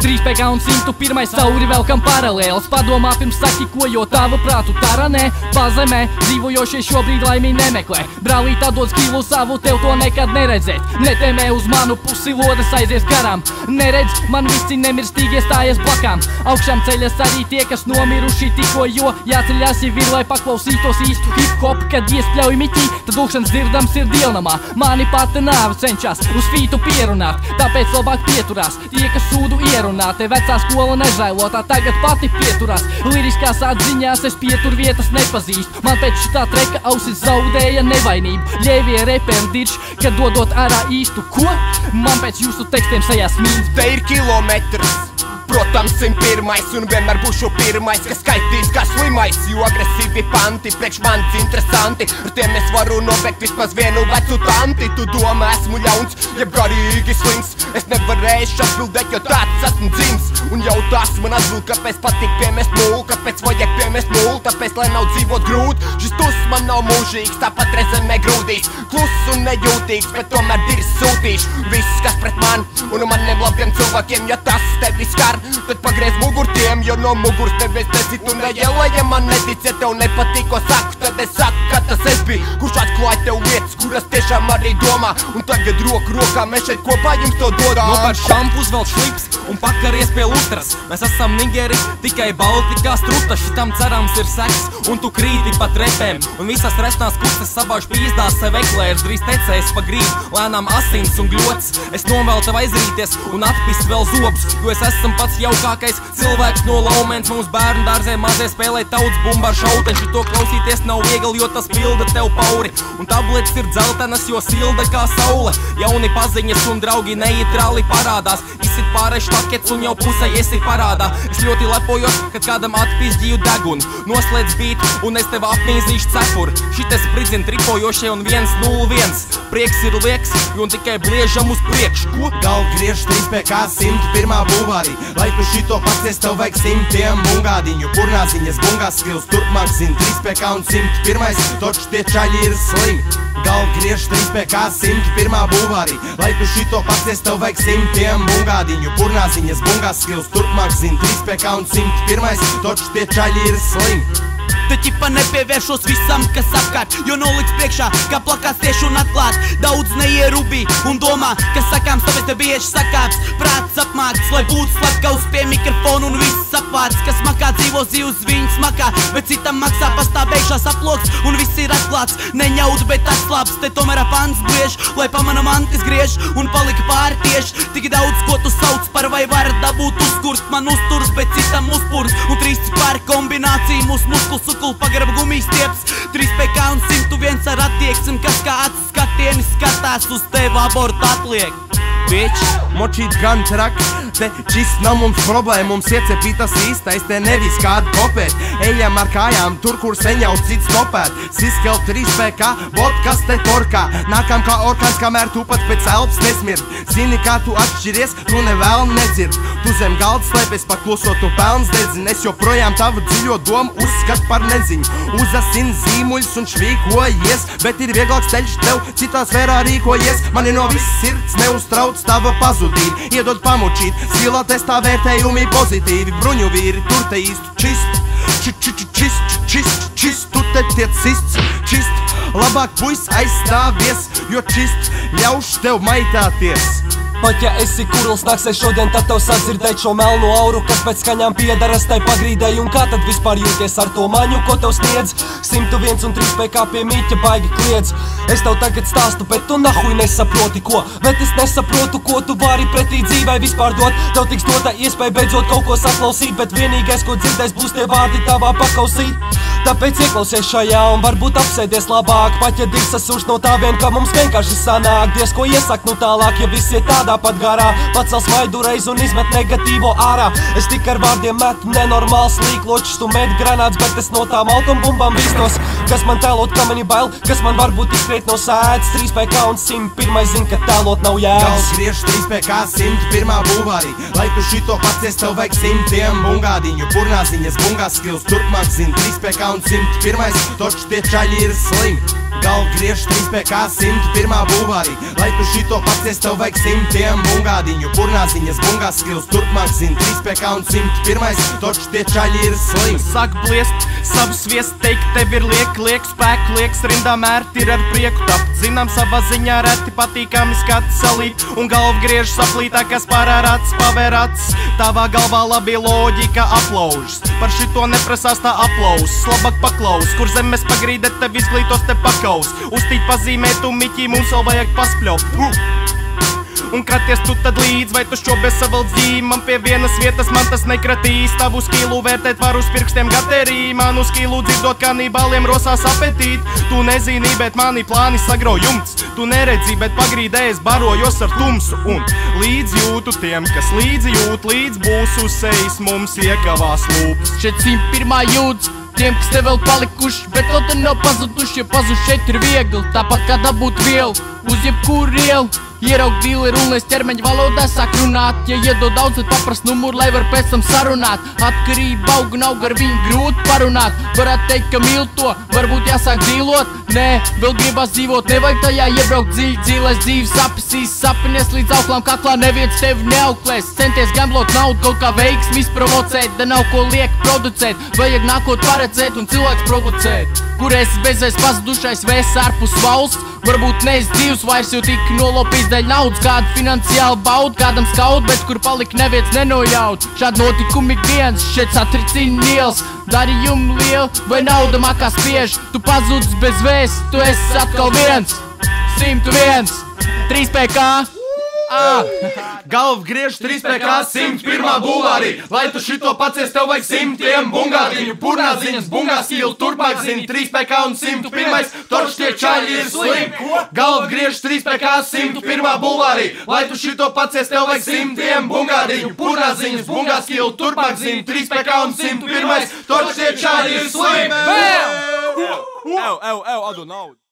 Trīs pēkā un simtu pirmais sauri vēl kam paralēls. Padomā pirms saki ko, jo tavu prātu taranē Pazemē dzīvojošie šobrīd laimī nemeklē. Brālīt atdod skilu savu, tev to nekad neredzēt. Netemē uz manu pusi lodes aizies garām. Neredz, man visi nemirstīgie stājas blakām. Augšām ceļas arī tie, kas nomiruši tikko Jo jāceļas jau ir, lai paklausītos īstu hip hop Kad iespļauj miķī, tad lūkšanas dzirdams ir dievnamā Mani pati nāve cenšas uz fītu pierunāt Tāpēc labāk pieturās. Tie, kas sūdu ierunāt sarunāti Vecā skola nežēlotā, tagad pati pieturās. Liriskās atziņās es pietur vietas nepazīstu Man pēc šitā treka ausis zaudēja nevainību. Ļēvie reperi dirš, kad dodot ārā īstu Ko? Man pēc jūsu tekstiem sajās mīns. Te ir kilometrs Protams, simt pirmais un vienmēr būšu pirmais, kas skaitīs kā slimais, jo agresīvi panti priekš manis interesanti. Ar tiem es varu nopekt vismaz vienu vecu tanti. Tu domā, esmu ļauns, jeb garīgi slims. Es nevarēšu atbildēt, jo tāds esmu dzimis. Un jau tas man atbild, kāpēc patīk piemest nulli, kāpēc vajag piemest nulli, tāpēc, lai nav dzīvot grūti. Šis tus man nav mūžīgs, tāpat reizēm negrūdīs. Kluss un nejūtīgs, bet tomēr ir sūtīšu. Viss, kas pret mani un maniem labiem cilvēkiem, ja tas tevi skar. Tad pagriez mugurtiem, jo no muguras tevis nesit un neģelē Ja man netic, ja tev nepatīk, ko saku, tad es saku, ka tas es biju Kurš atklāja tev lietas, kuras tiešām arī domā. Un tagad roku rokā mēs šeit kopā jums to dodam Nopērš šampus, vēl šlips un pakaries pie lustras Mēs esam nigeri, tikai Baltikā struta. Šitam cerams ir seks, un tu krīti pa trepēm. Un visas resnās kustas sabauž pīzdās sev eklērs Drīz tecēs pa grību, lēnām asins un gļots Es novēlu tev aizrīties un atpist vēl zobus Jo es esmu pats jaukākais cilvēks no laumens. Mums bērnu dārzē mazie spēlē tauts bumba ar šauteņu To klausīties nav viegli, jo tas pilda tev pauri. Un tabletes ir dzeltenas, jo silda kā saule. Jauni paziņas un draugi neitrāli parādās. Izsit pārēj štakets un jau pusē esi parādā. Es ļoti lepojos, kad kādam atpīzdīju degunu. Noslēdz bīt un es tev apmīzīšu cepuri Šites pridzin tripojošie un 1-0-1 Prieks ir lieks, un tikai bliežam uz priekšu. Ko? Galv griež 3 pie kā 101 būvārī Lai tu šito pacies, tev vajag simtiem bungādiņu. Purnāziņas bungās skills turpmāk zin 3 pie kā un 101 Toč tie čaļi ir slimi Galv griež 3 pie kā 101 būvārī Lai tu šito pacies, tev vajag simtiem bungādiņu. Purnāziņas bungās skills turpmāk zin 3 pie kā un 101 Toč tie čaļi ir slimi Te ķipa nepievēršos visam, kas apkārt Jo noliks priekšā, kā plakāts tieši un atklāt Daudz neierubī un domā, kas sakāms Tāpēc te bieži sakāps, prāts apmākts Lai būtu slepkavs pie mikrofonu un viss apvārds Kas makā dzīvo dzīvs, viņas makā Bet citam maksā pastāvējušās aploks Un viss ir atklāts, neņaud, bet atslāps Te tomēr apants griež, lai pamana mantis griež Un palika pāri tieši Tik daudz, ko tu sauc par vai var dabūt uzkurst Man uzturs, bet citam uzpurs Kombināciju mūsu muskuls sukulu pagraba gumijas stieps 3 pk un 101 ar attieksmi, kas kā acis skatieni skatās uz tevi abortu atliek. Bitch, močīt gan traki, te šis nav mums problēma, mums iecepītas īstais, te nevis kādu kopēt. Ejam ar kājām tur, kur sen jau cits topēt. Siskelt 3 pk, vodkas te torkā. Nākam kā orkans, kamēr tu pat pēc elpas nesmird. Zini, kā tu atšķiries, tu nevēl nedzird. Tu zem galda slēpies pakluso, tu pelns dedzin. Es joprojām tavu dziļo domu uzskat par neziņu. Uzasin zīmuļs un švīkojies, bet ir vieglāks ceļš tev, citā sfērā rīkojies. Mani no viss sirds neuztrauc tava pazudība. Iedod pamučīt, silā testā vērtējumi pozitīvi. Bruņu vīri, tur te īstu čist. Či, či, či, čist, čist, čist, tu te tiec cists, čist. Labāk puis aizstāvies, jo čist ļauš tev maitāties. Pat ja esi kurls naksē šodien, tad tev sadzirdēt šo melnu auru, kas pēc skaņām piedaras tai pagrīdai Un kā tad vispār jūties ar to maņu, ko tev sniedz? 101 un 3 pk pie mīķa baigi kliedz. Es tev tagad stāstu, bet tu nahuj nesaproti ko. Bet es nesaprotu, ko tu vari pretī dzīvē vispār dot. Tev tiks dota iespēja beidzot kaut ko saklausīt Bet vienīgais, ko dzirdēs, būs tie vārdi tavā pakausīt Tāpēc ieklausies šajā un varbūt apsēdies labāk. Pat ja dirs esūš no tā vien, ka mums vienkārši sanāk. Diez ko iesakt nu tālāk, ja viss ir tādā pat garā. Pacels maidu reiz un izmet negatīvo ārā. Es tik ar vārdiem metu nenormāls līkločs Tu met granāts, bet es no tām autombumbām vistos. Kas man tēlot, ka mani bail, kas man varbūt izkriet no sēdz 3 pk un 101 zin, ka tēlot nav Gals jēgas griež 3 pk 101 būvārī. Lai tu šito pacies, tev vajag simtiem bungādiņu. Purnāziņas bungās skills turpmāk zin 3 pk un 101 Toč tie čaļi ir slimi Galva griež 3 PK 101 bulvārī Lai tu šito pacies, tev vajag simtiem bungādiņu Purnāziņas bungās skills turpmāk zin 3 PK un 101 Toč tie čaļi ir slimi Sāk bliest, savu sviestu teikt, tev ir liek, liek spēku, liekas rindā mērti ir ar prieku tapt. Zinām, savā ziņā reti patīkami skati salīt, un galva griež saplītā, kas pārārāts, pavērāts. Tavā galvā labi loģika aplaužas, par šito neprasās tā aplausas, labāk paklaus, kur zemes pagrīdē tev izglītos te pakaus. Uztīt pazīmēt, un miķī mums vēl vajag paspļaut. Huh. Un kraties tu tad līdz, vai tu šo besavalds dzīvi Man pie vienas vietas man tas nekratīs. Tavu skilu vērtēt var uz pirkstiem gaterī. Manu skilu dzirdot kanibāliem rosās apetīt Tu nezini, bet mani plāni sagro jumts. Tu neredzi, bet pagrīdēs barojos ar tumsu. Un līdz jūtu tiem, kas līdzi jūt Līdz būs uz sejas mums iekavās lūpas. Šeit 101 jūtas Tiem, kas te vēl palikuši, bet vēl te nav pazuduši, ja pazust šeit ir viegli, tāpat kā dabūt vielu, uz jebkuru ielu. Ieraugt dīleri un es ķermeņa valodā sāk runāt. Ja iedod daudz, tad paprast numuru, lai var pēc tam sarunāt. Atkarība aug un aug ar viņu grūti parunāt. Varētu teikt, ka mīl to, varbūt jāsāk dzīvot. Nē, vēl gribas dzīvot, nevajag tajā iebraukt dziļi Dzīves dzīves sapesīs, sapinies līdz auklām kaklā Neviens tevi neauklēs, centies gamblot naudu Kaut kā veiksmi izprovocēt, da nav ko liek producēt. Vajag nākot paredzēt un cilvēks provocēt Kur esi bezais pazudušais vēs ārpus valsts. Varbūt neesi dzīvs vairs, jo tik nolopījis dēļ naudas Kādu finansiālu baudu, kādam skaut, bet kur palika neviens nenojaut Šādi notikumi ikdienas, šeit satricina ielas Darījumi lieli, vai nauda makā spiež? Tu pazudis bez vēsts, tu esi atkal viens. 101, 3 PK Ah. Galva griež 3 PK 101 bulvārī Lai tu šito pacies, tev vajag simtiem bungādiņu Purnāziņas bungās skills turpmāk zini 3 PK un 101 Torš tie čaļi ir slim Galva griež 3 PK 101 bulvārī Lai tu šito pacies, tev vajag simtiem bungādiņu Purnāziņas bungās skills turpmāk zini 3 PK un 101 Torš tie čaļi ir slim Ew, ew, ew, adu naudu!